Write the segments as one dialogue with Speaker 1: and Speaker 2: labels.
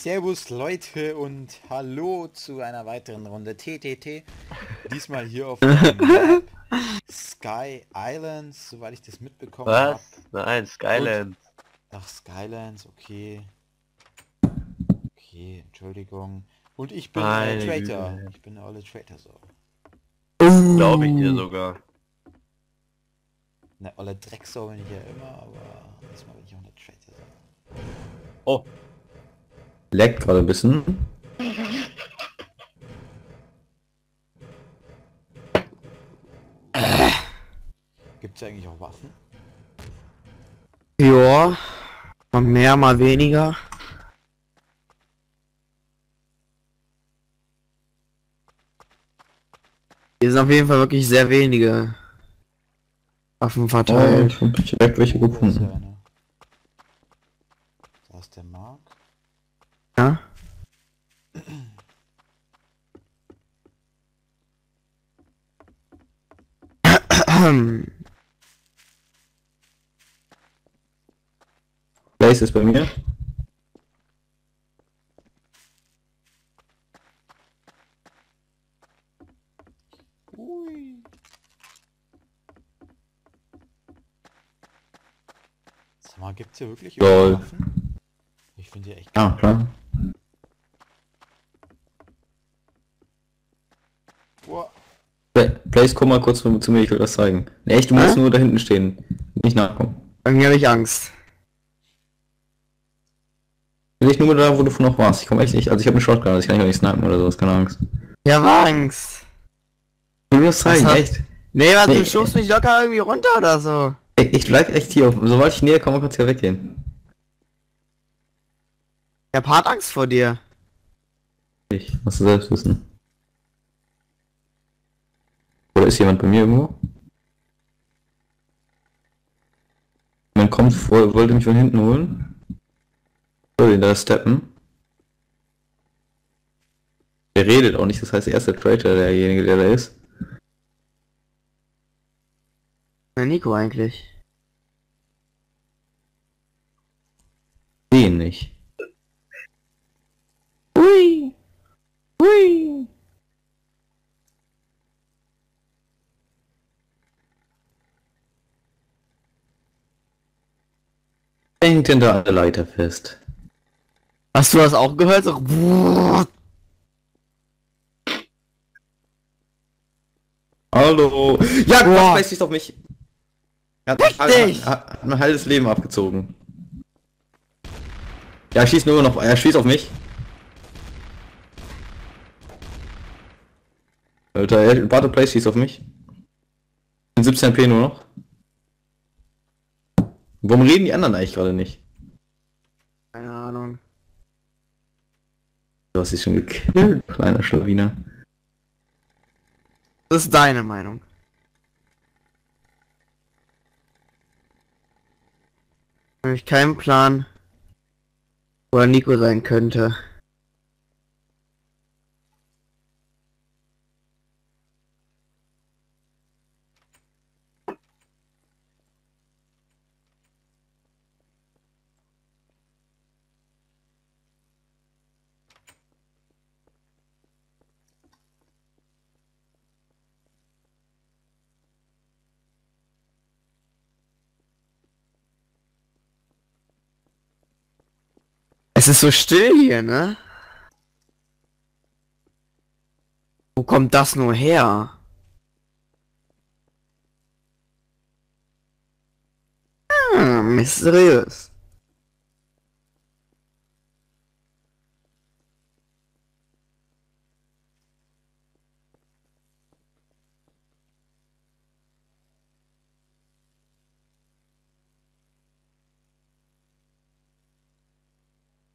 Speaker 1: Servus Leute und hallo zu einer weiteren Runde TTT. Diesmal hier auf Sky Islands, soweit ich das mitbekommen habe.
Speaker 2: Was? Nein, Skyland.
Speaker 1: Ach, Skylands, okay. Okay, Entschuldigung. Und ich bin
Speaker 2: Meine
Speaker 1: äh, Traitor.
Speaker 2: Güte.
Speaker 1: Ich bin der olle Traitor so.
Speaker 2: Glaube ich dir sogar.
Speaker 1: Ne, olle Drecksau bin ich ja immer, aber diesmal bin ich auch der Traitor so.
Speaker 2: Oh,
Speaker 3: Leckt gerade ein bisschen.
Speaker 1: Gibt's eigentlich auch Waffen?
Speaker 4: Ja, mal mehr, mal weniger. Hier sind auf jeden Fall wirklich sehr wenige Waffen
Speaker 3: Oh,
Speaker 4: verteilt.
Speaker 3: ich hab direkt welche gefunden.
Speaker 1: eine. Da ist der Mark.
Speaker 4: Ja.
Speaker 3: Blaze ist bei mir.
Speaker 1: Ui. Sag mal, gibt's hier wirklich Waffen? Ich finde die echt
Speaker 3: Ah, klar.
Speaker 1: Boah.
Speaker 3: Blaze, komm mal kurz zu, mir, ich will das zeigen. Nee, echt, du musst
Speaker 4: Hä?
Speaker 3: nur da hinten stehen. Nicht nachkommen.
Speaker 4: Irgendwie habe ich Angst.
Speaker 3: Bin ich nur da, wo du noch warst. Ich komme echt nicht. Also ich habe eine Shotgun, also ich kann nicht, auch nicht snipen oder sowas, keine Angst.
Speaker 4: Ich habe Angst.
Speaker 3: Ich will das zeigen,
Speaker 4: Was
Speaker 3: echt.
Speaker 4: Nee, was,
Speaker 3: Nee.
Speaker 4: du schubst mich locker irgendwie runter oder so.
Speaker 3: Ich, ich bleib echt hier. Sobald ich näher komme, kannst du ja weggehen.
Speaker 4: Ich hab hart Angst vor dir.
Speaker 3: Ich, musst du selbst wissen. Oder ist jemand bei mir irgendwo? Man kommt vor, wollte mich von hinten holen. Den da steppen? Der redet auch nicht, das heißt, er ist der Traitor, derjenige, der da ist.
Speaker 4: Na, Nico eigentlich.
Speaker 3: Den nicht. Hängt hinter an der Leiter fest.
Speaker 4: Hast du das auch gehört? So,
Speaker 3: Hallo! Ja,
Speaker 4: Boah.
Speaker 3: Boah. nicht auf mich! Er hat, hat,
Speaker 4: Richtig.
Speaker 3: hat, mein halbes Leben abgezogen. Ja, er schießt nur noch, er schießt auf mich. Alter, er, warte, Play schießt auf mich. In 17 P nur noch. Warum reden die anderen eigentlich gerade nicht?
Speaker 4: Keine Ahnung.
Speaker 3: Du hast dich schon gekillt, kleiner Schlawiner.
Speaker 4: Das ist deine Meinung. Habe ich keinen Plan, wo er Nico sein könnte. Es ist so still hier, ne? Wo kommt das nur her? Hm, mysteriös.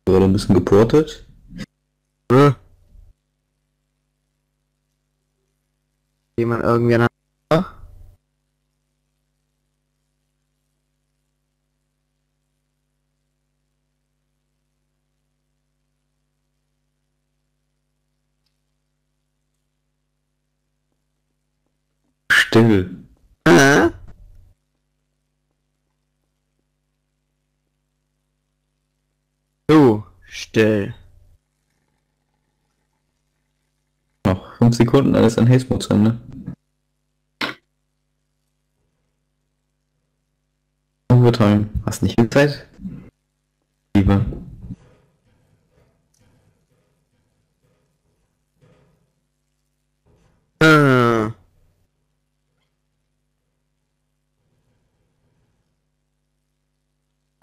Speaker 3: Gerade ein bisschen geportet.
Speaker 4: Jemand irgendwie an
Speaker 3: Still.
Speaker 4: Noch
Speaker 3: 5 Sekunden, alles an ne? ein Haze-Mode zu Ende. Overtime. Hast nicht viel Zeit? Lieber.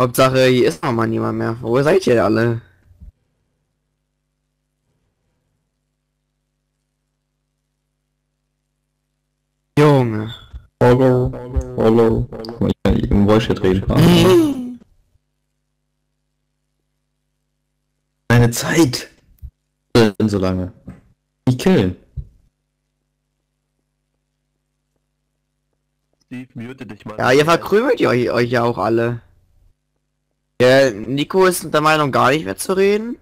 Speaker 4: Hauptsache, hier ist noch mal niemand mehr. Wo seid ihr alle?
Speaker 3: Follow. Kann nicht im Chat reden. Meine Zeit. Denn so lange. Nicht killen.
Speaker 2: Steve, mute dich mal.
Speaker 4: Ja, ihr verkrümelt ihr euch, euch ja auch alle. Der Nico ist der Meinung, gar nicht mehr zu reden.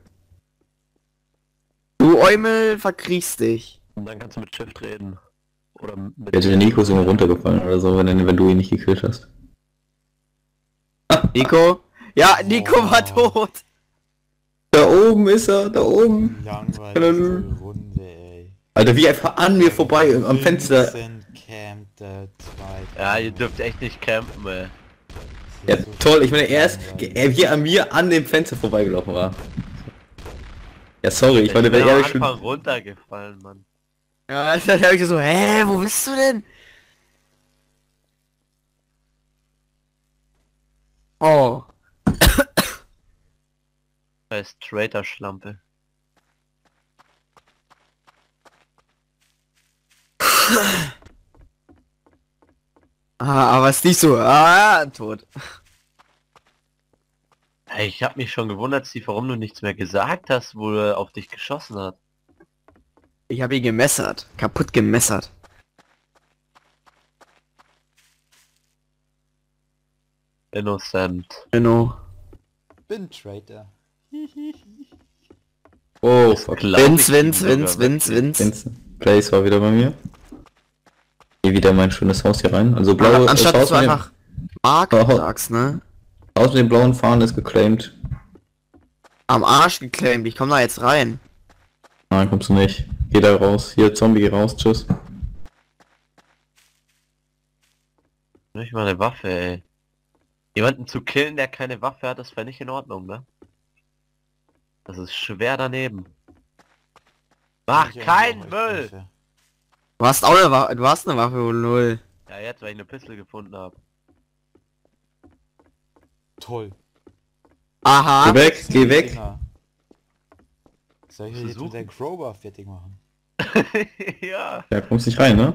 Speaker 4: Du Eumel verkriechst dich.
Speaker 2: Und dann kannst du mit Shift reden. Oder mit...
Speaker 3: Der Nico ist immer runtergefallen oder so, wenn, wenn du ihn nicht gekillt hast.
Speaker 4: Nico? Ja, Nico war
Speaker 1: Oh.
Speaker 4: tot.
Speaker 3: Da oben ist er, da oben.
Speaker 1: Langweilige Runde, ey.
Speaker 3: Alter, wie einfach an mir vorbei am Fenster.
Speaker 2: Ja, ihr dürft echt nicht campen, ey.
Speaker 3: Ja, toll, ich meine, er ist er wie an mir an dem Fenster vorbeigelaufen war. Ja, sorry, ich meine,
Speaker 2: am
Speaker 3: er schon...
Speaker 2: Runtergefallen, Mann.
Speaker 4: Ja, dann hab ich so, hä, wo bist du denn? Oh.
Speaker 2: Scheiß Traitor-Schlampe.
Speaker 4: Ah, aber ist nicht so. Ah, tot.
Speaker 2: Hey, ich hab mich schon gewundert, Steve, warum du nichts mehr gesagt hast, wo er auf dich geschossen hat.
Speaker 4: Ich habe ihn gemessert. Kaputt gemessert.
Speaker 2: Innocent.
Speaker 4: Genau.
Speaker 1: Bin Traitor.
Speaker 3: Oh, fuck.
Speaker 2: Glaub
Speaker 4: Vince, Vince, Vince, Vince. Vince.
Speaker 3: Blaze war wieder bei mir. Hier wieder mein schönes Haus hier rein. Also blau,
Speaker 4: Aber anstatt
Speaker 3: Haus,
Speaker 4: dass du einfach Mark
Speaker 3: Oh.
Speaker 4: sagst, ne?
Speaker 3: Haus mit dem blauen Fahnen ist geclaimed.
Speaker 4: Am Arsch geclaimed. Ich komm da jetzt rein.
Speaker 3: Nein, kommst du nicht. Geh da raus. Hier, Zombie, geh raus. Tschüss.
Speaker 2: Nicht mal eine Waffe, ey. Jemanden zu killen, der keine Waffe hat, das wäre nicht in Ordnung, ne? Das ist schwer daneben. Mach
Speaker 1: Ich
Speaker 2: keinen Müll!
Speaker 1: Waffe.
Speaker 4: Du hast auch eine Waffe. Du hast eine Waffe, oh, null.
Speaker 2: Ja, jetzt, weil ich eine Pistole gefunden habe.
Speaker 1: Toll.
Speaker 4: Aha.
Speaker 3: Geh weg, geh weg.
Speaker 1: Soll ich jetzt mit der Crowbar fertig machen?
Speaker 2: ja.
Speaker 3: Ja, kommst nicht rein, ne?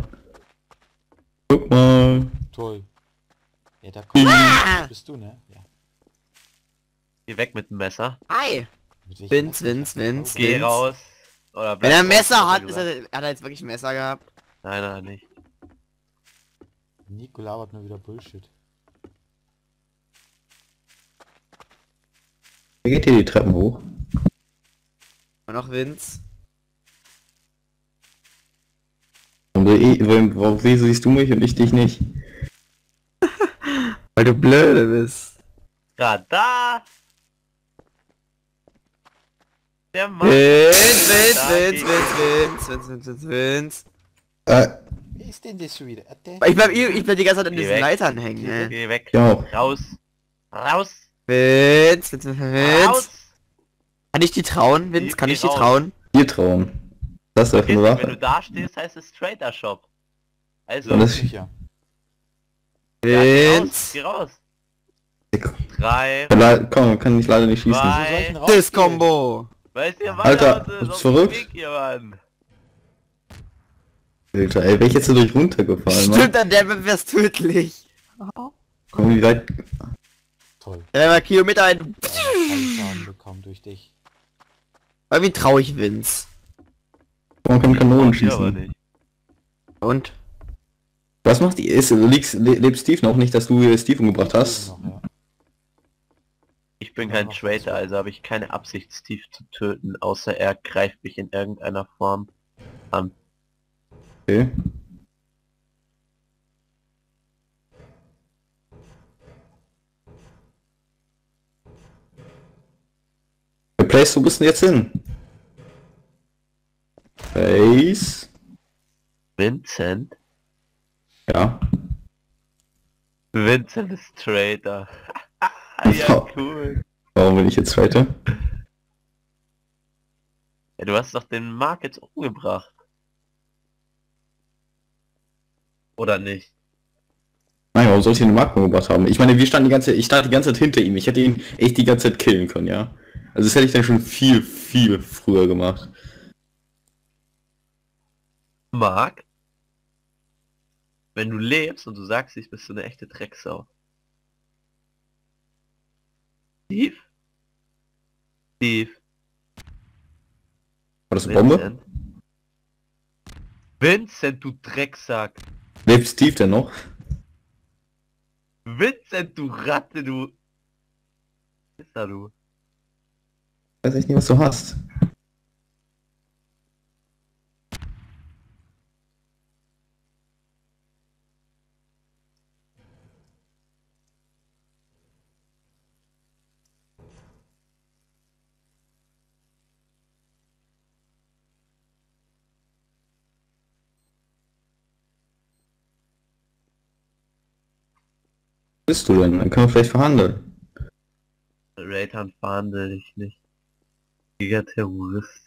Speaker 3: Guck mal.
Speaker 1: Toll. Ja, da kommt... Das bist du, ne? Ja.
Speaker 2: Geh weg mit dem Messer.
Speaker 4: Hi. Vince? Vince, Vince,
Speaker 2: Geh
Speaker 4: Vince.
Speaker 2: raus. Oder
Speaker 4: Wenn er ein
Speaker 2: raus,
Speaker 4: Messer
Speaker 2: hat
Speaker 4: hat,
Speaker 2: er
Speaker 4: er, hat er jetzt wirklich ein Messer gehabt.
Speaker 2: Nein, nein, nicht.
Speaker 1: Nico labert nur wieder Bullshit.
Speaker 3: Wer geht hier die Treppen hoch?
Speaker 4: Und noch Vince.
Speaker 3: Eh- warum- siehst du mich und ich dich nicht?
Speaker 4: Weil du blöde bist.
Speaker 2: Radar! Der Mann!
Speaker 4: Vince, Vince,
Speaker 2: Da
Speaker 4: Vince, Vince, Vince, Vince, Vince, Vince, Vince.
Speaker 3: Äh,
Speaker 1: Wer ist denn das schon wieder? Der-
Speaker 4: Ich bleib, ich bleib die ganze Zeit an diesen. Leitern hängen, ey.
Speaker 2: Geh weg.
Speaker 3: ja auch.
Speaker 2: Raus! Raus!
Speaker 4: Vince, Vince, Vince.
Speaker 2: Raus!
Speaker 4: Kann ich die trauen, Vince? Kann
Speaker 2: geh
Speaker 4: ich die
Speaker 2: raus.
Speaker 4: trauen?
Speaker 3: Hier trauen. Das ist eine
Speaker 2: Wenn du da stehst, heißt es Trader Shop. Also,
Speaker 3: das-
Speaker 1: Sicher.
Speaker 2: ja, geh raus,
Speaker 4: Vince.
Speaker 2: geh raus. Drei,
Speaker 3: Le komm, kann ich leider nicht schießen.
Speaker 2: Zwei.
Speaker 4: Das Combo.
Speaker 2: weißt du,
Speaker 3: Alter,
Speaker 2: Mann, auf
Speaker 3: du
Speaker 2: dem
Speaker 3: verrückt?
Speaker 2: Hier, Mann.
Speaker 3: Alter, ey, wäre ich jetzt dadurch runtergefallen, Mann.
Speaker 4: Stimmt, dann der wär's tödlich.
Speaker 3: Komm, wie weit...
Speaker 1: Toll.
Speaker 4: Der war Kilometer ein.
Speaker 1: Fallschaden bekommen durch dich.
Speaker 4: Weil wie trau ich Vince?
Speaker 3: Man kann Kanonen schießen.
Speaker 4: Und?
Speaker 3: Was macht die... Ist, liegst, le- lebt Steve noch nicht, dass du Steve umgebracht hast?
Speaker 2: Ich bin kein Traitor,
Speaker 1: so.
Speaker 2: also habe ich keine Absicht, Steve zu töten, außer er greift mich in irgendeiner Form an.
Speaker 3: Okay. Place, wo bist du denn jetzt hin? Place.
Speaker 2: Vincent?
Speaker 3: Ja.
Speaker 2: Vincent ist Trader. ja, cool.
Speaker 3: Warum bin ich jetzt Zweiter?
Speaker 2: Ja, du hast doch den Mark jetzt umgebracht. Oder nicht?
Speaker 3: Nein, warum soll ich den Marken umgebracht haben? Ich meine, wir standen die ganze ich stand die ganze Zeit hinter ihm. Ich hätte ihn echt die ganze Zeit killen können, ja. Also das hätte ich dann schon viel, viel früher gemacht.
Speaker 2: Mark? Wenn du lebst und du sagst, ich bist du eine echte Drecksau. Steve? Steve?
Speaker 3: War das eine Bombe?
Speaker 2: Vincent? Du Drecksack!
Speaker 3: Lebt Steve denn noch?
Speaker 2: Vincent, du Ratte, du... Was ist da du?
Speaker 3: Weiß echt nicht, was du hast. Bist du denn? Dann können wir vielleicht verhandeln.
Speaker 2: Raytan verhandel dich nicht. Giga-Terrorist.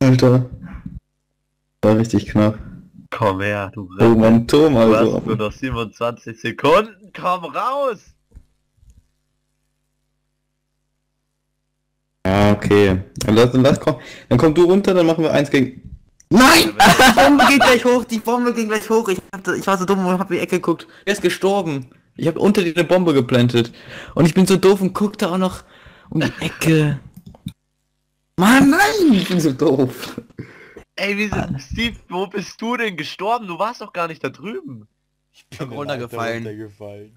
Speaker 3: Alter. War richtig knapp.
Speaker 2: Komm her, du
Speaker 3: Oh mein Turm,
Speaker 2: Du
Speaker 3: also.
Speaker 2: hast nur noch 27 Sekunden. Komm raus!
Speaker 3: Ja, okay. Dann lass, dann lass, komm. Dann komm du runter, dann machen wir eins gegen...
Speaker 4: Nein! Die Bombe geht gleich hoch, die Bombe ging gleich hoch. Ich, hab, ich war so dumm und hab in die Ecke geguckt.
Speaker 3: Er ist gestorben. Ich habe unter dir eine Bombe geplantet. Und ich bin so doof und guck da auch noch um die Ecke. Mann, nein! Ich bin so doof.
Speaker 2: Ey, wie sind, Steve, wo bist du denn gestorben? Du warst doch gar nicht da drüben.
Speaker 1: Ich bin in
Speaker 4: runtergefallen.
Speaker 1: Runtergefallen.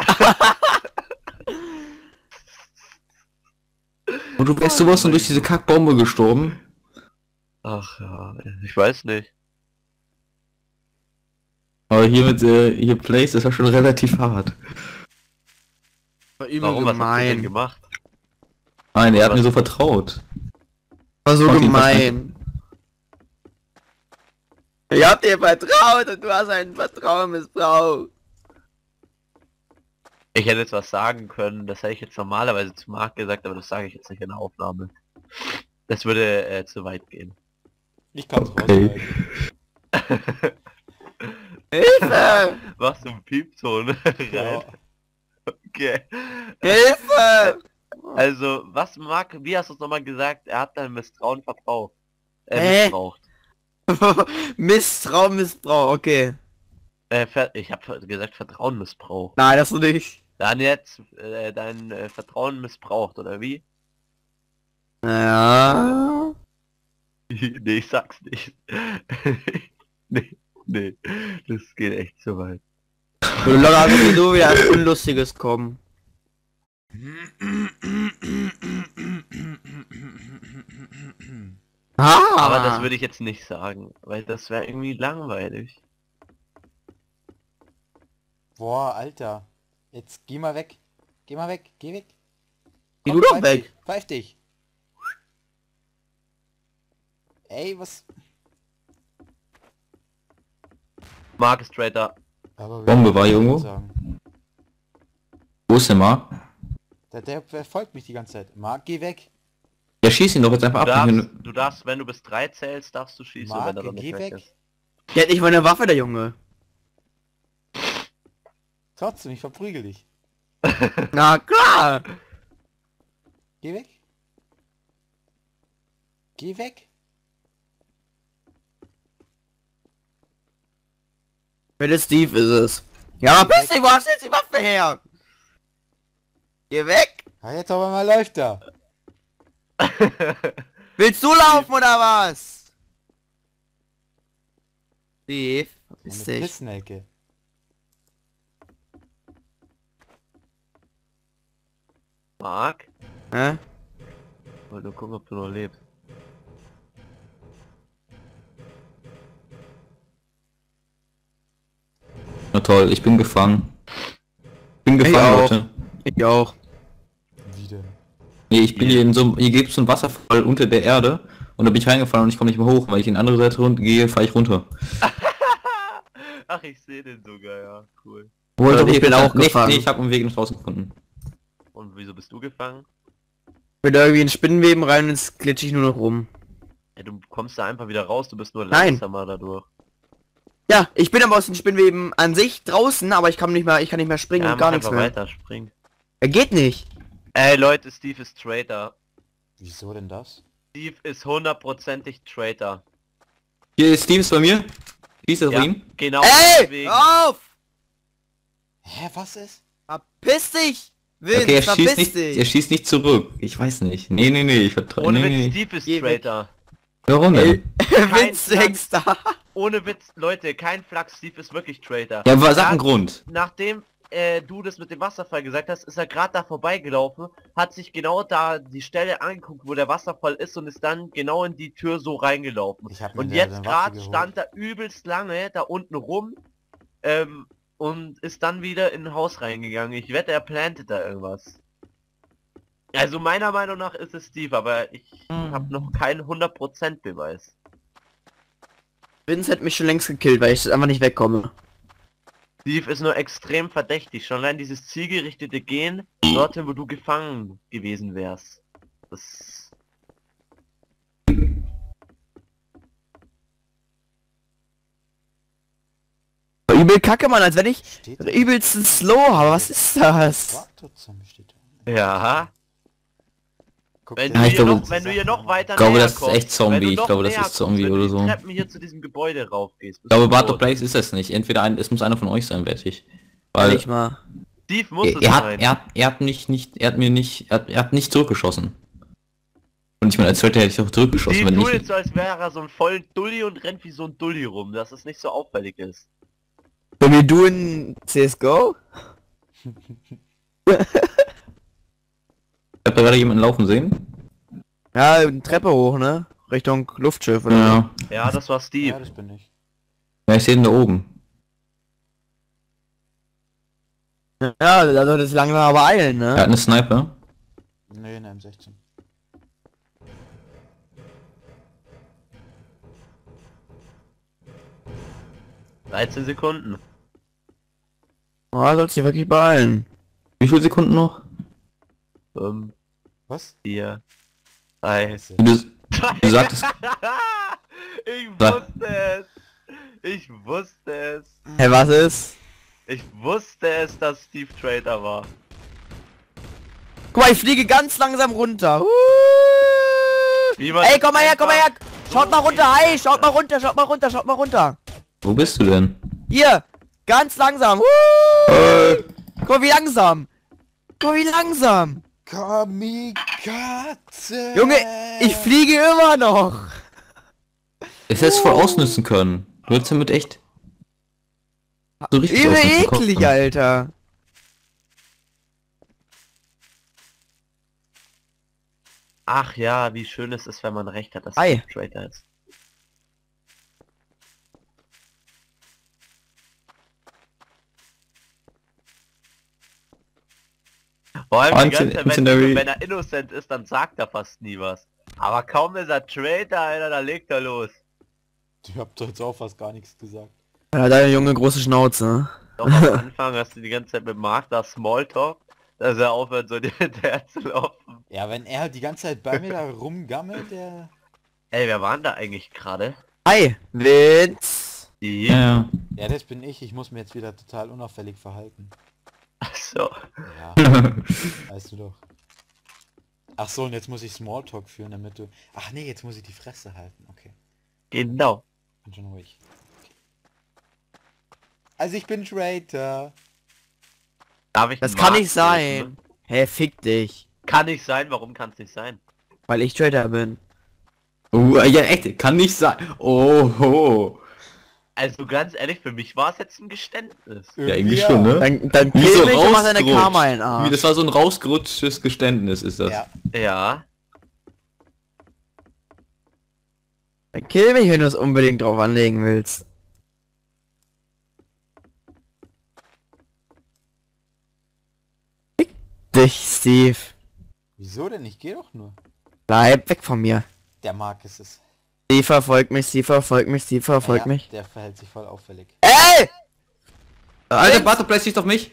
Speaker 3: Und du wärst sowas und durch diese Kackbombe gestorben.
Speaker 2: Ach ja, ich weiß nicht.
Speaker 3: Aber hier mit äh, hier Place ist ja schon relativ hart.
Speaker 4: War übel
Speaker 2: Warum, was hast du denn
Speaker 4: gemein.
Speaker 2: gemacht?
Speaker 3: Nein, er hat
Speaker 2: Was?
Speaker 3: mir so vertraut.
Speaker 4: War so gemein. Ich hab dir vertraut und du hast ein Vertrauen missbraucht.
Speaker 2: Ich hätte jetzt was sagen können, das hätte ich jetzt normalerweise zu Marc gesagt, aber das sage ich jetzt nicht in der Aufnahme. Das würde äh, zu weit gehen.
Speaker 1: Ich kann's
Speaker 3: Okay.
Speaker 1: rausschneiden.
Speaker 4: Hilfe!
Speaker 2: Was zum Piepton
Speaker 1: Ja.
Speaker 2: rein. Okay.
Speaker 4: Hilfe!
Speaker 2: Also, was Marc, wie hast du es nochmal gesagt? Er hat dein Misstrauen verbraucht. Äh, missbraucht.
Speaker 4: Misstrauen, Missbrauch, okay.
Speaker 2: Äh, ich habe gesagt Vertrauen missbraucht.
Speaker 4: Nein, das du nicht.
Speaker 2: Dann jetzt äh, dein äh, Vertrauen missbraucht, oder wie?
Speaker 4: Ja.
Speaker 2: nee, ich sag's nicht. nee, nee, das geht echt zu weit.
Speaker 4: Würde locker sowieso wieder was Unlustiges kommen. Ah!
Speaker 2: Aber das würde ich jetzt nicht sagen, weil das wäre irgendwie langweilig.
Speaker 1: Boah, Alter. Jetzt geh mal weg. Geh mal weg. Geh weg.
Speaker 4: Geh du doch
Speaker 1: pfeif
Speaker 4: weg.
Speaker 1: Dich. Pfeif dich. Ey, was...
Speaker 2: Mark ist Trader.
Speaker 3: Bombe war irgendwo?
Speaker 1: sagen.
Speaker 3: Wo ist der Mark?
Speaker 1: Der, der verfolgt mich die ganze Zeit. Marc, geh weg.
Speaker 3: Ja, schieß ihn doch jetzt einfach
Speaker 2: Du
Speaker 3: ab.
Speaker 2: darfst, du darfst, wenn du bis drei zählst, darfst du schießen,
Speaker 1: Marc,
Speaker 2: wenn er dann
Speaker 1: geh
Speaker 2: nicht weg
Speaker 1: weg.
Speaker 2: ist.
Speaker 4: Der hat nicht mal eine Waffe, der Junge.
Speaker 1: Trotzdem, ich verprügel dich.
Speaker 4: Na klar!
Speaker 1: Geh weg. Geh weg.
Speaker 4: Bitte Steve ist es. Ja, bist du, wo hast du jetzt die Waffe her? Geh weg!
Speaker 1: Ja, jetzt aber mal läuft er.
Speaker 4: Willst du laufen oder was? Steve,
Speaker 1: Eine
Speaker 4: ist dich.
Speaker 1: Pissnelke.
Speaker 2: Mark?
Speaker 4: Hä?
Speaker 2: Wollte nur gucken, ob du noch lebst.
Speaker 3: Na toll, ich bin gefangen. Bin
Speaker 4: Ich
Speaker 3: gefangen,
Speaker 4: auch.
Speaker 3: Leute.
Speaker 4: Ich auch.
Speaker 1: Wie denn?
Speaker 3: Nee, ich bin hier in so einem, hier gibt es so einen Wasserfall unter der Erde und da bin ich reingefallen und ich komme nicht mehr hoch, weil ich in die andere Seite runter gehe, fahre ich runter.
Speaker 2: Ach, ich sehe den sogar, ja, cool.
Speaker 4: Wo
Speaker 3: Oder
Speaker 4: ich bin auch
Speaker 3: nee,
Speaker 4: gefangen.
Speaker 3: Nee, ich habe einen Weg nach draußen gefunden.
Speaker 2: Und wieso bist du gefangen?
Speaker 4: bin da irgendwie in Spinnenweben rein und jetzt glitsche ich nur noch rum.
Speaker 2: Ja, du kommst da einfach wieder raus, du bist nur
Speaker 4: Nein.
Speaker 2: langsamer dadurch.
Speaker 4: Ja, ich bin aber aus den Spinnenweben an sich draußen, aber ich kann nicht mehr, ich kann nicht mehr springen
Speaker 2: Ja,
Speaker 4: und gar nichts mehr.
Speaker 2: weiter, spring.
Speaker 4: Er geht nicht.
Speaker 2: Ey Leute, Steve ist Traitor.
Speaker 1: Wieso denn das?
Speaker 2: Steve ist hundertprozentig Traitor.
Speaker 3: Hier ist Steve ist bei mir. Wie ist das
Speaker 2: Ja,
Speaker 3: bei ihm?
Speaker 2: genau
Speaker 4: Ey,
Speaker 2: deswegen.
Speaker 4: auf!
Speaker 1: Hä, was ist?
Speaker 4: Verpiss dich! Vince,
Speaker 3: Okay, er schießt
Speaker 4: verpiss
Speaker 3: nicht,
Speaker 4: dich!
Speaker 3: er schießt nicht zurück. Ich weiß nicht. Nee, nee, nee, ich vertraue.
Speaker 2: Ohne
Speaker 3: Nee,
Speaker 2: Witz,
Speaker 3: nee.
Speaker 2: Steve ist. Traitor.
Speaker 3: Warum denn?
Speaker 4: Vince, da.
Speaker 2: Ohne Witz, Leute, kein Flachs, Steve ist wirklich Traitor.
Speaker 3: Ja, aber sag einen Grund.
Speaker 2: Nachdem äh, du das mit dem Wasserfall gesagt hast, ist er gerade da vorbeigelaufen, hat sich genau da die Stelle angeguckt, wo der Wasserfall ist und ist dann genau in die Tür so reingelaufen. Und jetzt gerade stand er übelst lange da unten rum ähm, und ist dann wieder in ein Haus reingegangen. Ich wette, er plantet da irgendwas. Also meiner Meinung nach ist es Steve, aber ich
Speaker 1: Hm.
Speaker 2: habe noch keinen 100% Beweis.
Speaker 4: Vince hätte mich schon längst gekillt, weil ich einfach nicht wegkomme.
Speaker 2: Steve ist nur extrem verdächtig. Schon allein dieses zielgerichtete Gehen dorthin, wo du gefangen gewesen wärst. Das...
Speaker 4: Übel kacke, Mann, als wenn ich übelsten Slow habe. Was ist das?
Speaker 2: Ja.
Speaker 1: Guck
Speaker 2: Wenn du,
Speaker 3: ich
Speaker 2: hier,
Speaker 3: glaube,
Speaker 2: noch, wenn du hier noch weiter
Speaker 3: Ich glaube, das ist echt Zombie.
Speaker 2: wenn du
Speaker 3: Ich glaube, das ist Zombie
Speaker 2: wenn
Speaker 3: oder
Speaker 2: du
Speaker 3: so.
Speaker 2: Treppen hier zu diesem Gebäude raufgehst.
Speaker 3: Ich glaube,
Speaker 2: du
Speaker 3: Barto. Place ist es nicht. Entweder ein, es muss einer von euch sein, wette ich.
Speaker 4: Weil ich mal.
Speaker 2: Steve muss
Speaker 3: er,
Speaker 2: es
Speaker 3: er, hat,
Speaker 2: sein.
Speaker 3: er, hat, er hat nicht, nicht, er hat mir nicht, er hat, er hat nicht zurückgeschossen. Und ich meine, als Zweiter hätte ich auch zurückgeschossen,
Speaker 2: Steve
Speaker 3: wenn nicht.
Speaker 2: jetzt so, als wäre er so ein vollen Dulli und rennt wie so ein Dulli rum, dass es nicht so auffällig ist.
Speaker 4: So wie du in CSGO?
Speaker 3: Habt ihr gerade jemanden laufen sehen?
Speaker 4: Ja, eine Treppe hoch, ne? Richtung Luftschiff oder
Speaker 3: Ja.
Speaker 2: Ja, das war
Speaker 1: Ja,
Speaker 2: Steve.
Speaker 1: das bin ich.
Speaker 3: Ja, ich sehe ihn da oben.
Speaker 4: so. Ja, also das langsam aber eilen,
Speaker 3: Er hat
Speaker 4: ne?
Speaker 3: eine Sniper.
Speaker 1: Nee, eine M16.
Speaker 2: Ja. 13 Sekunden.
Speaker 4: Oh, soll sich wirklich beeilen.
Speaker 3: Wie viele Sekunden noch?
Speaker 2: 5,
Speaker 1: Was?
Speaker 2: 4, 3,
Speaker 1: Scheiße.
Speaker 3: Du, du sagtest,
Speaker 2: Ich wusste es. Ich wusste es.
Speaker 4: Hä, was ist?
Speaker 2: Ich wusste es, dass Steve Trader war.
Speaker 4: Guck mal, ich fliege ganz langsam runter.
Speaker 2: Wie man
Speaker 4: Ey, komm mal her, komm mal her! Schaut
Speaker 2: so
Speaker 4: mal runter, hey, schaut mal runter, schaut mal runter, schaut mal runter.
Speaker 3: wo bist du denn?
Speaker 4: Hier, ganz langsam. Uh. Guck mal, wie langsam. Guck mal, wie langsam.
Speaker 1: Kamikaze!
Speaker 4: Junge, ich fliege immer noch.
Speaker 3: Es hättest voll ausnützen können. Du hättest damit echt... So richtig
Speaker 4: Übel eklig,
Speaker 3: können.
Speaker 4: Alter.
Speaker 2: Ach ja, wie schön es ist, wenn man recht hat, dass
Speaker 4: Ei.
Speaker 2: Trader ist. Vor allem die
Speaker 3: Wahnsinn,
Speaker 2: ganze Zeit, wenn, wenn er innocent ist, dann sagt er fast nie was. Aber kaum ist er Traitor, Alter, da legt er los.
Speaker 1: Du habt doch jetzt auch fast gar nichts gesagt.
Speaker 4: Ja, deine junge große Schnauze. ne?
Speaker 2: Doch am Anfang hast du die ganze Zeit mit Mark da Smalltalk, dass er aufhört, so dir hinterher zu laufen.
Speaker 1: Ja, wenn er halt die ganze Zeit bei mir da rumgammelt, der...
Speaker 2: Ey, wer waren da eigentlich gerade?
Speaker 4: Hi, Vince.
Speaker 2: Die?
Speaker 3: Ja, ja.
Speaker 1: Ja, das bin ich. Ich muss mir jetzt wieder total unauffällig verhalten.
Speaker 2: Achso.
Speaker 1: Ja, weißt du doch. Ach so, und jetzt muss ich Smalltalk führen, damit du... Ach nee, jetzt muss ich die Fresse halten. Okay,
Speaker 2: Genau.
Speaker 1: bin schon ruhig. Okay. Also ich bin Traitor.
Speaker 2: Darf ich
Speaker 4: Das kann nicht sein.
Speaker 2: töten?
Speaker 4: Hä, fick dich.
Speaker 2: Kann nicht sein, warum kann es nicht sein?
Speaker 4: Weil ich Trader bin.
Speaker 3: Uh, ja, echt, kann nicht sein. Oh, ho.
Speaker 2: Also ganz ehrlich, für mich war es jetzt ein Geständnis.
Speaker 3: Ja, irgendwie schon, ne?
Speaker 4: Dann, dann
Speaker 3: Wie
Speaker 4: kill
Speaker 3: so
Speaker 4: deine
Speaker 3: rausgerutscht.
Speaker 4: Karma in den
Speaker 3: Wie,
Speaker 4: Arsch.
Speaker 3: das war so ein rausgerutschtes Geständnis, ist das.
Speaker 1: Ja,
Speaker 2: Ja.
Speaker 4: Dann kill mich, wenn du es unbedingt drauf anlegen willst. Fick dich, Steve.
Speaker 1: Wieso denn? Ich gehe doch nur.
Speaker 4: Bleib weg von mir.
Speaker 1: Der Marcus ist.
Speaker 4: Sie verfolgt mich, sie verfolgt mich, sie verfolgt
Speaker 1: Ja,
Speaker 4: mich.
Speaker 1: Der verhält sich voll auffällig.
Speaker 4: Ey!
Speaker 3: Alter,
Speaker 4: Links.
Speaker 3: warte, Play schießt auf mich.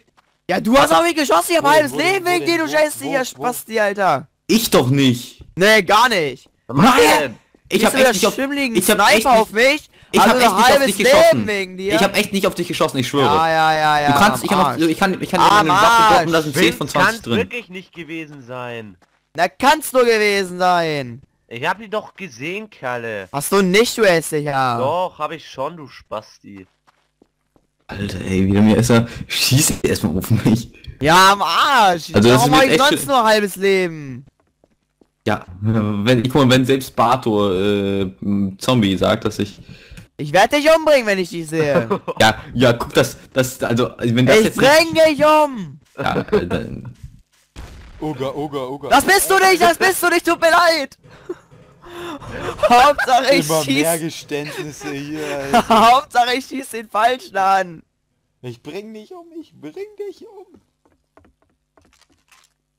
Speaker 4: Ja, du hast auf mich geschossen, ich hab halbes Leben wegen dir, du
Speaker 1: denn, wo,
Speaker 4: scheiß
Speaker 1: wo,
Speaker 4: hier? Spasti, Alter.
Speaker 3: Ich doch nicht.
Speaker 4: Nee, gar nicht.
Speaker 3: Nein. Ich hab echt nicht auf, ich hab echt
Speaker 4: auf mich.
Speaker 3: ich hab
Speaker 4: du
Speaker 3: echt
Speaker 4: ein
Speaker 3: nicht auf
Speaker 4: halbes
Speaker 3: dich geschossen.
Speaker 4: Leben wegen dir.
Speaker 3: Ich hab echt nicht auf dich geschossen, ich schwöre.
Speaker 4: Ja, ja, ja, ja.
Speaker 3: du kannst, ich kann, auf,
Speaker 4: am
Speaker 3: ich kann, ich kann
Speaker 4: Am
Speaker 3: dir eine Waffe
Speaker 4: Arsch.
Speaker 3: droppen, da sind 10 von 20
Speaker 2: Kann
Speaker 3: drin.
Speaker 2: wirklich nicht gewesen sein.
Speaker 4: Na, kannst du gewesen sein.
Speaker 2: Ich hab die doch gesehen, Kerle.
Speaker 4: Hast du nicht, du hässlicher.
Speaker 2: Doch, hab ich schon, du Spasti.
Speaker 3: Alter, ey, wieder mir ist er. Schießt erstmal auf mich.
Speaker 4: Ja, am Arsch.
Speaker 3: Also das
Speaker 4: Warum hab ich
Speaker 3: echt
Speaker 4: sonst nur ein halbes Leben?
Speaker 3: Ja, wenn, guck mal, wenn selbst Bato äh, Zombie sagt, dass ich.
Speaker 4: Ich werde dich umbringen, wenn ich dich sehe.
Speaker 3: Ja, ja, guck das, das, also, wenn das
Speaker 4: ich
Speaker 3: jetzt
Speaker 4: bring dich um.
Speaker 3: Ja, Alter,
Speaker 1: Oga, Oga, Oga.
Speaker 4: Das bist du nicht, das bist du nicht, tut mir leid. Hauptsache ich
Speaker 1: Immer mehr
Speaker 4: schieß.
Speaker 1: Geständnisse hier. Alter.
Speaker 4: Hauptsache ich schieß den Falschen an.
Speaker 1: Ich bring dich um, ich bring dich um.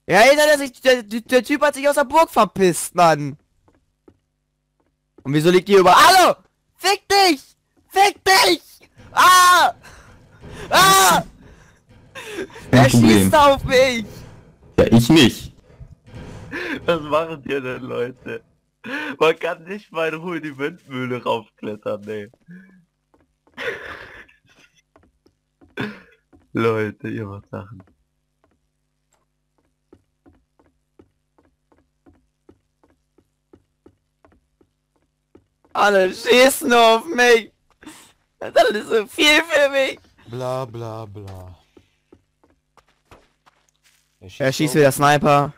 Speaker 4: Ja, hinter der, sich, der, der Typ hat sich aus der Burg verpisst, Mann. Und wieso liegt die über... Hallo! Fick dich! Fick dich! Ah! Ah! Er
Speaker 3: Problem.
Speaker 4: schießt auf mich!
Speaker 3: Ja, ich nicht.
Speaker 2: Was machen die denn, Leute? Man kann nicht mal in Ruhe die Windmühle raufklettern, nee. Leute, ihr macht Sachen.
Speaker 4: Alle schießen auf mich! Das ist so viel für mich!
Speaker 1: Bla bla bla.
Speaker 4: Er schießt
Speaker 1: auf-
Speaker 4: wieder Sniper.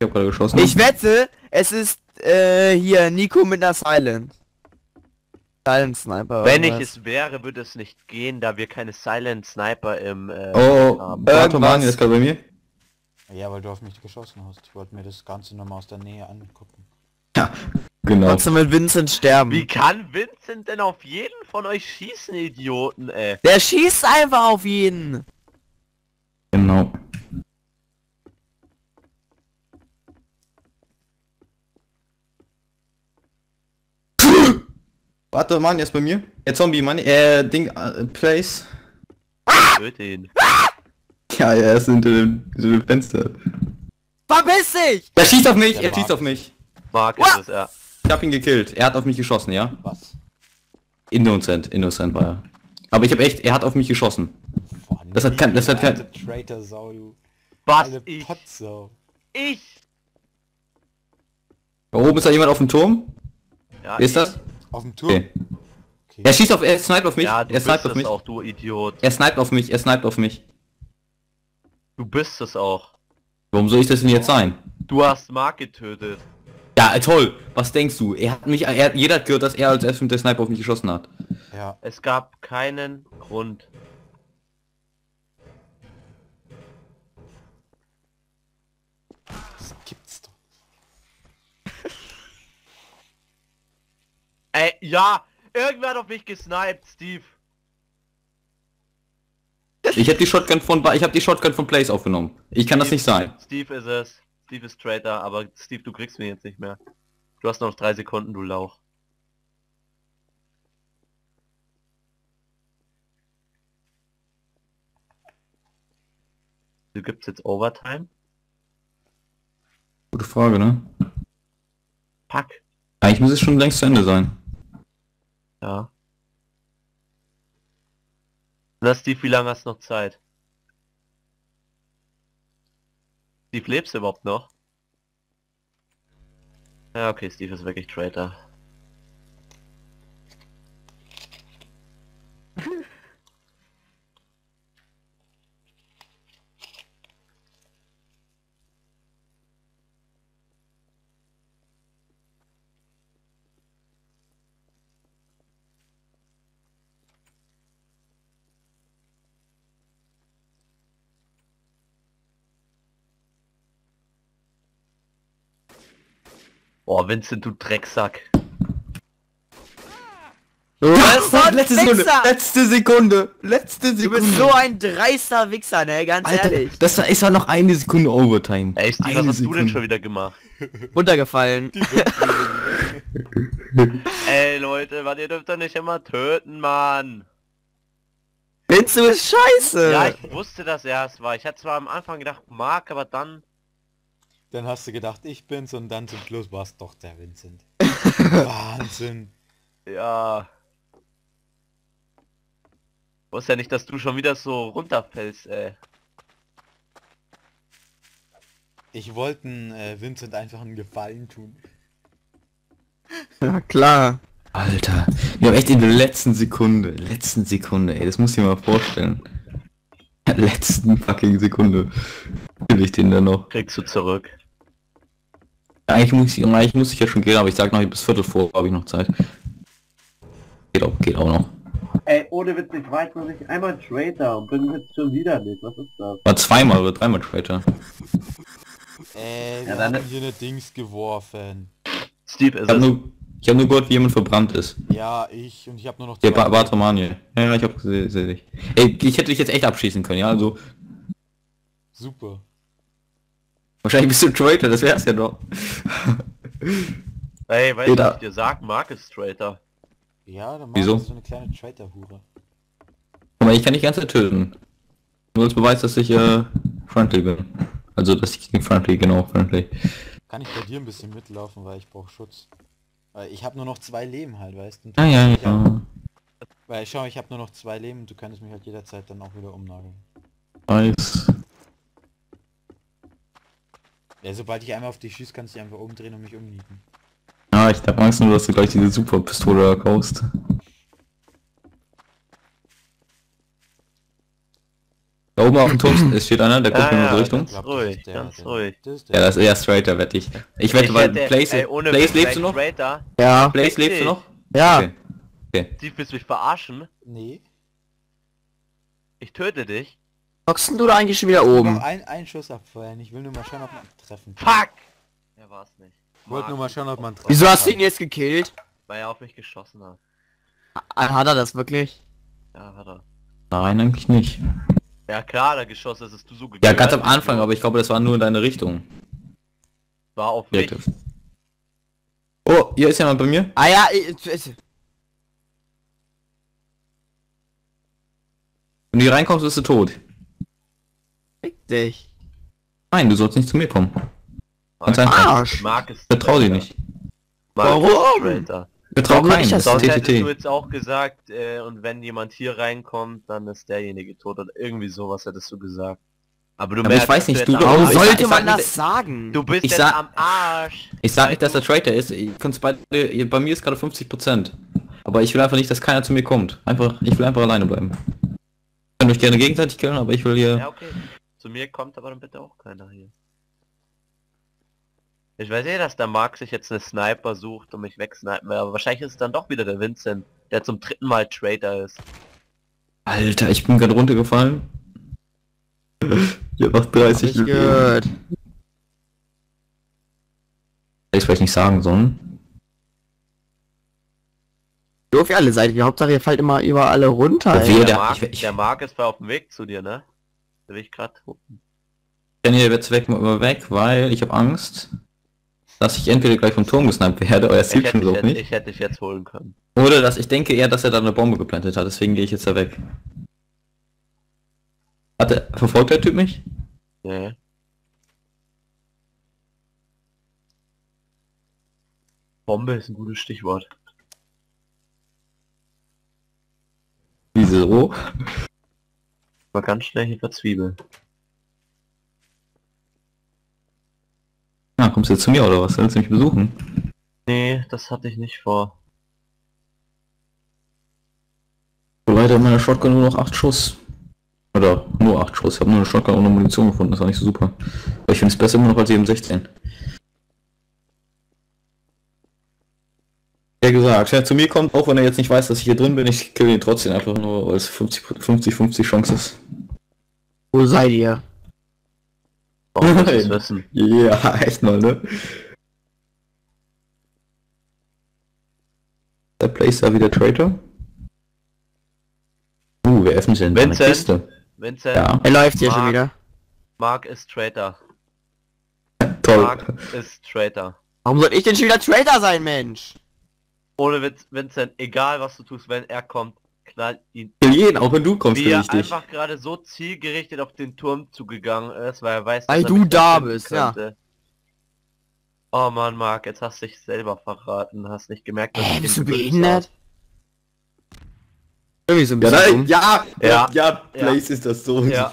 Speaker 3: Ich hab gerade geschossen.
Speaker 4: Ich wette, es ist äh, hier Nico mit einer Silent. Silent Sniper.
Speaker 2: Wenn ich
Speaker 4: was.
Speaker 2: es wäre, würde es nicht gehen, da wir keine Silent Sniper im äh,
Speaker 3: Oh,
Speaker 2: haben.
Speaker 3: Bato
Speaker 4: Irgendwas.
Speaker 3: Mani ist gerade bei mir.
Speaker 1: Ja, weil du auf mich geschossen hast. Ich wollte mir das Ganze nochmal aus der Nähe angucken.
Speaker 3: Ja, genau.
Speaker 4: Kannst du mit Vincent sterben?
Speaker 2: Wie kann Vincent denn auf jeden von euch schießen, Idioten, ey?
Speaker 4: Der schießt einfach auf jeden.
Speaker 3: Genau. Warte, Mann, er ist bei mir. Der Zombie, Mann, äh, Ding, äh, Place.
Speaker 2: Töte ihn.
Speaker 3: Ja, er ist hinter dem, hinter dem Fenster.
Speaker 4: Verpiss dich!
Speaker 3: Er schießt auf mich,
Speaker 1: Der
Speaker 3: er schießt auf mich.
Speaker 2: Mark ist es, ja.
Speaker 3: Ich hab ihn gekillt. Er hat auf mich geschossen, ja?
Speaker 1: Was?
Speaker 3: Innocent, Innocent war er. Aber ich habe echt, er hat auf mich geschossen.
Speaker 1: Boah,
Speaker 3: Das hat kein- das hat kein-
Speaker 1: alte Traitor-Sau, du.
Speaker 2: Was? Ich?
Speaker 1: Potsau.
Speaker 2: Ich?
Speaker 3: Da oben ist da jemand auf dem Turm?
Speaker 2: Ja,
Speaker 3: Wer ist
Speaker 2: ich.
Speaker 3: das?
Speaker 1: Auf dem Turm.
Speaker 3: Okay.
Speaker 1: Okay.
Speaker 3: Er schießt auf, er sniped auf mich.
Speaker 2: Ja, du
Speaker 3: er
Speaker 2: bist
Speaker 3: sniped auf
Speaker 2: es
Speaker 3: mich.
Speaker 2: auch, du Idiot.
Speaker 3: Er sniped auf mich, er sniped auf mich.
Speaker 2: Du bist es auch.
Speaker 3: Warum soll ich das denn jetzt sein?
Speaker 2: Du hast Mark getötet.
Speaker 3: Ja, toll. Was denkst du? Er hat mich, er, jeder hat gehört, dass er als erstes mit der Sniper auf mich geschossen hat.
Speaker 1: Ja.
Speaker 2: Es gab keinen Grund. Ey, ja! Irgendwer hat auf mich gesniped, Steve.
Speaker 3: Ich habe die Shotgun von, ich habe die Shotgun von Place aufgenommen. Ich kann das
Speaker 2: Steve-
Speaker 3: nicht sein.
Speaker 2: Steve ist es. Steve ist Traitor, aber Steve, du kriegst mich jetzt nicht mehr. Du hast noch drei Sekunden, du Lauch. Du gibt's jetzt Overtime?
Speaker 3: Gute Frage, ne?
Speaker 2: Pack.
Speaker 3: Eigentlich muss es schon längst zu Ende sein.
Speaker 2: Ja. Na Steve, wie lange hast du noch Zeit? Steve, lebst du überhaupt noch? Ja, okay, Steve ist wirklich Traitor. Oh, Vincent, du Drecksack.
Speaker 4: Du so ein
Speaker 3: letzte Sekunde,
Speaker 4: Wichser!
Speaker 3: letzte Sekunde, letzte
Speaker 4: Du
Speaker 3: Sekunde.
Speaker 4: bist so ein dreister Wichser, ne? Ganz
Speaker 3: Alter,
Speaker 4: ehrlich.
Speaker 3: das war, ist ja noch eine Sekunde Overtime.
Speaker 2: Ey, Steve,
Speaker 3: Eine
Speaker 2: was hast du denn
Speaker 3: Sekunde.
Speaker 2: schon wieder gemacht?
Speaker 4: Runtergefallen.
Speaker 2: Ey, Leute, was ihr dürft doch nicht immer töten, Mann.
Speaker 4: Findest du scheiße?
Speaker 2: Ja, ich wusste das erst war. Ich hatte zwar am Anfang gedacht, Mark, aber dann...
Speaker 1: Dann hast du gedacht, ich bin's und dann zum Schluss war es doch der Vincent. Wahnsinn.
Speaker 2: Ja. Ich wusste ja nicht, dass du schon wieder so runterfällst, ey.
Speaker 1: Ich wollte äh, Vincent einfach einen Gefallen tun.
Speaker 4: Ja, klar.
Speaker 3: Alter, wir haben echt in der letzten Sekunde, letzten Sekunde, ey, das muss ich mir mal vorstellen. In der letzten fucking Sekunde. Will ich den dann noch.
Speaker 2: Kriegst du zurück.
Speaker 3: Eigentlich muss ich, eigentlich muss ich ja schon gehen, aber ich sag noch, bis Viertel vor habe ich noch Zeit. Geht auch, geht auch noch.
Speaker 5: Ey, ohne Witz, ich weiß noch nicht einmal Traitor und bin jetzt schon wieder nicht. Was ist das?
Speaker 3: War zweimal oder dreimal später.
Speaker 1: Äh, wir
Speaker 5: Ja, dann-
Speaker 1: haben hier eine Dings geworfen.
Speaker 2: Steve, ist
Speaker 3: Ich habe
Speaker 2: es...
Speaker 3: nur, ich hab nur gehört, wie jemand verbrannt ist.
Speaker 1: Ja, ich und ich habe nur noch
Speaker 3: Der
Speaker 1: zwei.
Speaker 3: ba Bartomanie. Ja, ja, ich hab gesehen. seh ich. Ey, ich hätte dich jetzt echt abschießen können, ja, also
Speaker 1: Super.
Speaker 3: Wahrscheinlich bist du ein Traitor, das wär's ja doch.
Speaker 2: Ey, weißt du,
Speaker 3: Jeder-
Speaker 2: was ich dir sag? Mark ist Traitor.
Speaker 1: Ja, dann
Speaker 3: Wieso?
Speaker 1: machst du so eine kleine Traitor-Hure.
Speaker 3: Aber ich kann dich ganz töten. Nur als Beweis, dass ich äh, friendly bin. Also dass ich gegen friendly, genau, friendly.
Speaker 1: Kann ich bei dir ein bisschen mitlaufen, weil ich brauche Schutz. Weil ich habe nur noch zwei Leben halt, weißt du?
Speaker 3: Ah ja,
Speaker 1: auch-
Speaker 3: ja.
Speaker 1: Weil schau, ich habe nur noch zwei Leben und du könntest mich halt jederzeit dann auch wieder umnageln.
Speaker 3: Weiß.
Speaker 1: Ja, sobald ich einmal auf dich schieße, kannst du dich einfach umdrehen und mich umnieten.
Speaker 3: Ja, ich hab Angst nur, dass du gleich diese Superpistole da kaufst. Da oben auf dem Turm es steht einer, der guckt
Speaker 2: Ja,
Speaker 3: in
Speaker 2: ja,
Speaker 3: unsere Richtung.
Speaker 1: Ich glaub,
Speaker 2: Ganz ruhig,
Speaker 1: das ist der,
Speaker 2: ganz
Speaker 1: der-
Speaker 2: ruhig.
Speaker 1: Der.
Speaker 3: Ja, das ist eher straighter, wette ich. Ich wette,
Speaker 2: Ich
Speaker 3: weil Blaze,
Speaker 2: ey, ohne Witz,
Speaker 3: lebst du noch?
Speaker 2: Traitor.
Speaker 4: Ja.
Speaker 3: Blaze
Speaker 2: Richtig.
Speaker 3: lebst du noch?
Speaker 4: Ja.
Speaker 3: Okay. okay.
Speaker 2: Steve, willst du mich verarschen?
Speaker 1: Nee.
Speaker 2: Ich töte dich.
Speaker 4: Boxen du da eigentlich schon wieder oben?
Speaker 1: ein, ein Schuss abfeuern. Ich will nur mal schauen, ob man treffen kann.
Speaker 2: Fuck! Er war's nicht.
Speaker 1: Ich wollte nur mal schauen, ob man treffen
Speaker 4: Wieso hast du ihn jetzt gekillt?
Speaker 2: Weil er auf mich geschossen hat.
Speaker 4: Ah, Hat er das wirklich?
Speaker 2: Ja, hat er.
Speaker 3: Nein, eigentlich nicht.
Speaker 2: Ja klar, der geschossen ist, hast du so
Speaker 3: Ja, ganz am Anfang, aber ich glaube, das war nur in deine Richtung.
Speaker 2: War auf mich.
Speaker 3: Oh, hier ist jemand bei mir.
Speaker 4: Ah ja, ich, ich,
Speaker 3: Wenn du hier reinkommst, bist du tot.
Speaker 4: Dich.
Speaker 3: Nein, du sollst nicht zu mir kommen. Ganz einfach.
Speaker 4: Arsch.
Speaker 2: Mark ist
Speaker 3: Vertrau dir
Speaker 2: Traitor.
Speaker 3: nicht.
Speaker 2: Mark
Speaker 4: Warum?
Speaker 3: Vertrau keinen,
Speaker 4: ich
Speaker 3: das ist
Speaker 2: hättest du jetzt auch gesagt, äh, und wenn jemand hier reinkommt, dann ist derjenige tot oder irgendwie sowas hättest du gesagt. Aber du
Speaker 3: Aber ich
Speaker 2: merkst,
Speaker 3: weiß
Speaker 2: dass
Speaker 3: nicht,
Speaker 2: du
Speaker 3: du- Warum ich
Speaker 4: sollte
Speaker 3: ich
Speaker 4: man das
Speaker 3: nicht-
Speaker 4: sagen?
Speaker 2: Du bist
Speaker 3: Ich
Speaker 2: jetzt
Speaker 3: sag-
Speaker 2: am Arsch.
Speaker 3: Ich sag nicht, dass
Speaker 2: du-
Speaker 3: er Traitor ist. Ich beide, bei mir ist gerade 50%. Aber ich will einfach nicht, dass keiner zu mir kommt. Einfach, ich will einfach alleine bleiben. Ich kann mich gerne gegenseitig killen, aber ich will hier...
Speaker 2: Ja, okay. Zu mir kommt aber dann bitte auch keiner hier. Ich weiß eh, dass der Mark sich jetzt eine Sniper sucht und mich wegsnipen will, aber wahrscheinlich ist es dann doch wieder der Vincent, der zum dritten Mal Traitor ist.
Speaker 3: Alter, ich bin gerade runtergefallen. Ich hab noch 30
Speaker 4: Ich
Speaker 3: Leben.
Speaker 4: gehört.
Speaker 3: Ich vielleicht nicht sagen sollen.
Speaker 4: Doof ihr alle seid. ihr. Hauptsache ihr fallt immer über alle runter.
Speaker 3: Ja,
Speaker 2: der,
Speaker 3: der-
Speaker 2: Mark,
Speaker 3: ich- ich-
Speaker 2: der Mark ist voll auf dem Weg zu dir, ne? Da will ich gerade.
Speaker 3: Ich renne hier jetzt weg, weg, weil ich habe Angst, dass ich entweder gleich vom Turm gesniped werde, euer sieht schon so nicht.
Speaker 2: ich hätte dich jetzt holen können.
Speaker 3: Oder dass ich denke eher, dass er da eine Bombe geplantet hat, deswegen gehe ich jetzt da weg. Hat er, verfolgt der Typ mich?
Speaker 2: Nee. Bombe ist ein gutes Stichwort.
Speaker 3: Wieso?
Speaker 2: War ganz schnell hier verzwiebeln.
Speaker 3: Na, kommst du jetzt zu mir oder was? Willst du mich besuchen?
Speaker 2: Nee, das hatte ich nicht vor.
Speaker 3: So leider in meiner Shotgun nur noch 8 Schuss. Oder nur 8 Schuss. Ich habe nur eine Shotgun ohne Munition gefunden, das war nicht so super. Aber ich finde es besser immer noch als eben 16. Ja gesagt, wer zu mir kommt, auch wenn er jetzt nicht weiß, dass ich hier drin bin, ich kill ihn trotzdem einfach nur, weil es 50-50 Chance ist.
Speaker 4: Wo seid ihr?
Speaker 2: Wissen?
Speaker 3: Ja, echt mal, ne? Der Place da wieder Traitor. öffnet denn
Speaker 2: Vincent?
Speaker 3: Kiste?
Speaker 2: Vincent,
Speaker 3: Ja,
Speaker 4: Er läuft hier schon
Speaker 2: Mark.
Speaker 4: wieder.
Speaker 2: Mark ist Traitor.
Speaker 3: toll.
Speaker 2: Mark ist Traitor.
Speaker 4: Warum soll ich denn schon wieder Trader sein, Mensch?
Speaker 2: Ohne Witz, Vincent, egal was du tust, wenn er kommt, knall ihn.
Speaker 3: Kill jeden, auch wenn du kommst,
Speaker 2: Wie er einfach gerade so zielgerichtet auf den Turm zugegangen ist, weil er weiß,
Speaker 4: Weil
Speaker 2: dass er
Speaker 4: du da bist, ja.
Speaker 2: könnte. Oh Mann, Mark, jetzt hast du dich selber verraten, hast nicht gemerkt, dass ich
Speaker 4: bist du behindert? Irgendwie so ein
Speaker 3: Ja,
Speaker 4: bisschen
Speaker 3: nein,
Speaker 4: dumm.
Speaker 3: ja, ja,
Speaker 2: Ja.
Speaker 3: ja, Place ist das sowieso.
Speaker 2: Ja.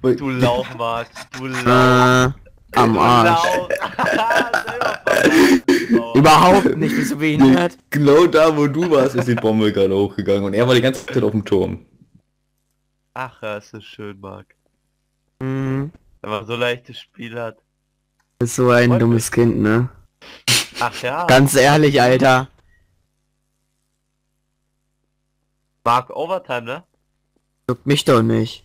Speaker 3: Weil-
Speaker 2: Du Lauch, Mark, du Lauch.
Speaker 4: Äh, am
Speaker 2: du
Speaker 4: Arsch. Überhaupt nicht, bist du behindert?
Speaker 3: Genau da, wo du warst, ist die Bombe gerade hochgegangen und er war die ganze Zeit auf dem Turm.
Speaker 2: Ach, ja, ist das schön, Mark.
Speaker 4: Hm,
Speaker 2: Wenn man so leichtes Spiel hat.
Speaker 4: ist so ein
Speaker 2: Freut
Speaker 4: dummes Kind, ne?
Speaker 2: Ach ja,
Speaker 4: Ganz ehrlich, Alter.
Speaker 2: Mark Overtime, ne?
Speaker 4: Juckt mich doch nicht.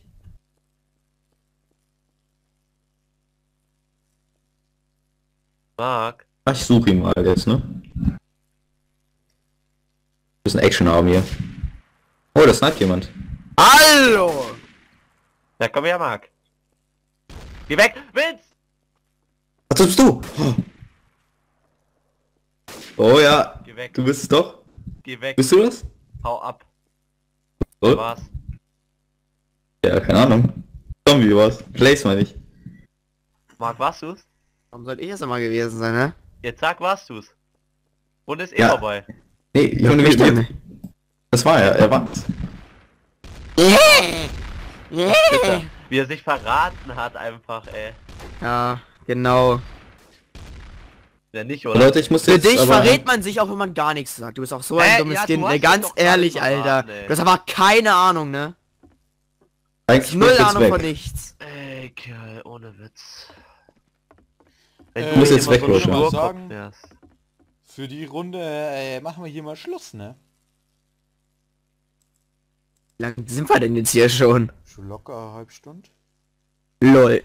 Speaker 2: Mark.
Speaker 3: Ich suche ihn mal jetzt, ne? Wir müssen Action haben hier. Oh, da sniped jemand.
Speaker 4: Hallo!
Speaker 2: Ja, komm her, Mark. Geh weg, Vince!
Speaker 3: Das bist du! Oh ja,
Speaker 2: Geh weg,
Speaker 3: du bist es doch.
Speaker 2: geh weg,
Speaker 3: Bist du das?
Speaker 2: hau ab.
Speaker 3: Oh,
Speaker 2: Was?
Speaker 3: ja, keine Ahnung. Zombie was? Place meine ich.
Speaker 2: Mark, warst du's?
Speaker 4: Warum soll ich es immer gewesen sein, ne?
Speaker 2: Jetzt sag, warst du's. Und ist eh
Speaker 3: Ja.
Speaker 2: vorbei.
Speaker 3: Nee,
Speaker 4: doch
Speaker 3: wir-
Speaker 4: nicht.
Speaker 3: das war er, er war's.
Speaker 2: Bitte. Wie er sich verraten hat einfach, ey.
Speaker 4: Ja, genau.
Speaker 2: Ja, nicht, oder?
Speaker 3: Leute, ich muss
Speaker 4: Für
Speaker 3: jetzt
Speaker 4: dich
Speaker 3: aber...
Speaker 4: verrät man sich auch, wenn man gar nichts sagt. Du bist auch so ein
Speaker 2: Hä?
Speaker 4: dummes
Speaker 2: Ja, du
Speaker 4: Kind,
Speaker 2: hast
Speaker 4: ne?
Speaker 2: mich
Speaker 4: Ganz
Speaker 2: doch
Speaker 4: ehrlich,
Speaker 2: verraten,
Speaker 4: Alter.
Speaker 2: ey.
Speaker 4: Du hast aber keine Ahnung, ne?
Speaker 3: Eigentlich bin
Speaker 4: Null
Speaker 3: ich jetzt
Speaker 4: Ahnung
Speaker 3: weg.
Speaker 4: von nichts.
Speaker 2: Ey, Kerl, ohne Witz.
Speaker 1: Äh,
Speaker 3: Du musst jetzt weg,
Speaker 2: so. Sturkopf
Speaker 1: Sagen-
Speaker 2: wärst.
Speaker 1: Für die Runde äh, machen wir hier mal Schluss, ne?
Speaker 4: Wie lange sind wir denn jetzt hier schon?
Speaker 1: Schon locker eine halbe Stunde.
Speaker 4: Lol.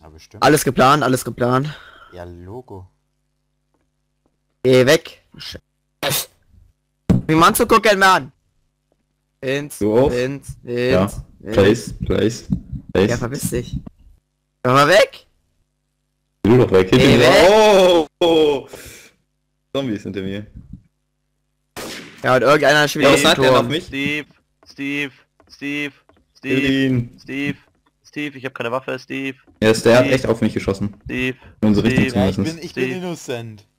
Speaker 1: Ja, bestimmt.
Speaker 4: Alles geplant, alles geplant.
Speaker 1: Ja, Logo.
Speaker 4: Geh weg. Wie man zu gucken, Mann. Ins,
Speaker 3: Du auch?
Speaker 4: ins, ins,
Speaker 3: Ja.
Speaker 4: ins.
Speaker 3: Place, place, place.
Speaker 4: Ja, verpiss dich. Geh mal weg.
Speaker 3: Du doch weg. Hinter mir. Oh, oh. Zombies hinter mir.
Speaker 4: Ja, und irgendeiner ist schon wieder
Speaker 3: was
Speaker 4: dem
Speaker 3: der auf mich?
Speaker 2: Steve, Steve, Steve, Steve. Steve, Steve, ich habe keine Waffe, Steve,
Speaker 3: Ja, ist der hat
Speaker 2: Steve.
Speaker 3: echt auf mich geschossen.
Speaker 2: Steve.
Speaker 3: In unsere Richtung
Speaker 2: Steve.
Speaker 1: Ja, ich bin, ich bin
Speaker 2: Steve.
Speaker 1: innocent.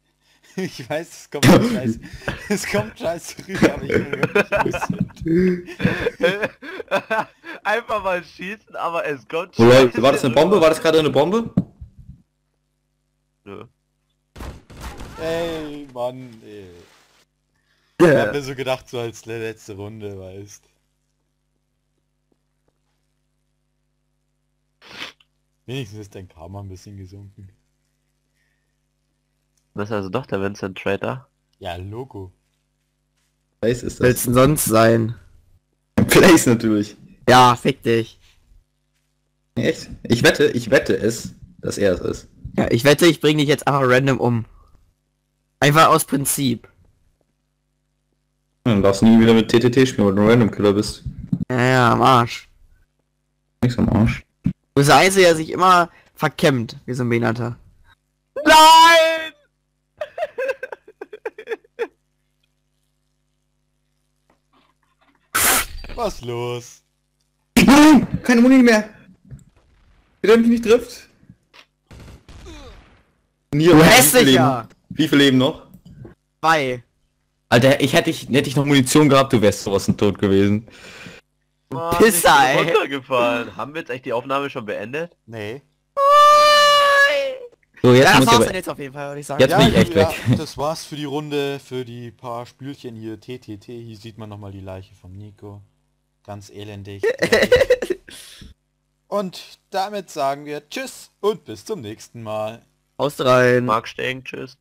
Speaker 1: Ich weiß, es kommt scheiße. Es kommt scheiße rüber, aber ich bin wirklich innocent.
Speaker 2: Einfach mal schießen, aber es kommt scheiße
Speaker 3: war das eine Bombe? War das gerade eine Bombe?
Speaker 2: Nö.
Speaker 1: Ey, Mann, ey. Ich hab mir so gedacht, so als letzte Runde, weißt. Wenigstens ist dein Karma ein bisschen gesunken.
Speaker 2: Das ist also doch der Vincent Trader.
Speaker 1: Ja, Logo.
Speaker 3: Place ist das.
Speaker 4: denn sonst sein?
Speaker 3: Place natürlich.
Speaker 4: Ja, fick dich.
Speaker 3: Echt? Ich wette, ich wette es, dass er es ist.
Speaker 4: Ja, ich wette, ich bring dich jetzt einfach random um. Einfach aus Prinzip.
Speaker 3: Dann darfst du nie wieder mit TTT spielen, weil du ein Random Killer bist.
Speaker 4: Ja, ja, am Arsch.
Speaker 3: Nix am Arsch.
Speaker 4: Du bist der Einzige, der sich immer verkämmt, wie so ein Behinderter.
Speaker 2: Nein!
Speaker 1: Was los?
Speaker 3: Nein! Keine Muni mehr! Bitte mich nicht trifft! Nie,
Speaker 4: Du
Speaker 3: wie viele
Speaker 4: hässlicher!
Speaker 3: Leben? Wie viele Leben noch?
Speaker 4: Zwei.
Speaker 3: Alter, ich hätte ich, hätte ich noch Munition gehabt, du wärst sowas ein tot gewesen.
Speaker 2: Mann,
Speaker 4: Pisser,
Speaker 2: ich bin
Speaker 4: ey.
Speaker 2: runtergefallen. Haben wir jetzt echt die Aufnahme schon beendet?
Speaker 1: Nee.
Speaker 3: So, jetzt
Speaker 4: Ja, das war's jetzt auf jeden Fall, würde ich sagen.
Speaker 3: Jetzt bin ich echt
Speaker 1: ja,
Speaker 3: weg.
Speaker 1: das war's für die Runde, für die paar Spielchen hier. TTT, hier sieht man nochmal die Leiche vom Nico. Ganz elendig. und damit sagen wir Tschüss und bis zum nächsten Mal.
Speaker 4: Haust rein.
Speaker 2: Mark Stegen, tschüss.